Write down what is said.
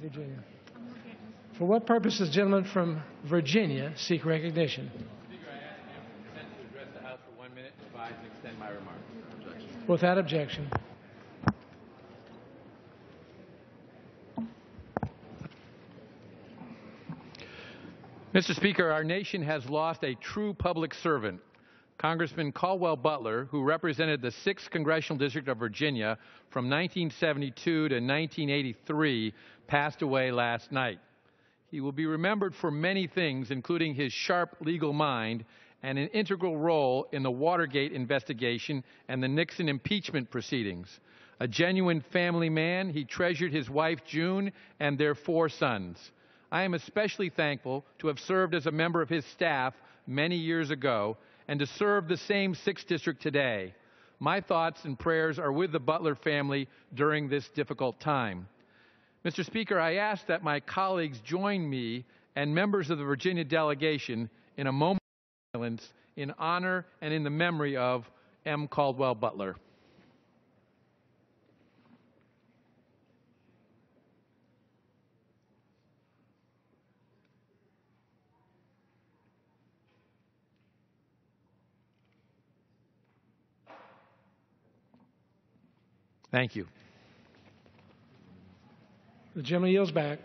Virginia. For what purpose does gentleman from Virginia seek recognition? Speaker, I ask you consent to address the House for one minute, advise and extend my remarks. Without objection. Mr. Speaker, our nation has lost a true public servant. Congressman Caldwell Butler, who represented the 6th Congressional District of Virginia from 1972 to 1983, passed away last night. He will be remembered for many things, including his sharp legal mind and an integral role in the Watergate investigation and the Nixon impeachment proceedings. A genuine family man, he treasured his wife June and their four sons. I am especially thankful to have served as a member of his staff many years ago and to serve the same 6th District today. My thoughts and prayers are with the Butler family during this difficult time. Mr. Speaker, I ask that my colleagues join me and members of the Virginia delegation in a moment of silence in honor and in the memory of M. Caldwell Butler. Thank you. The gentleman yields back.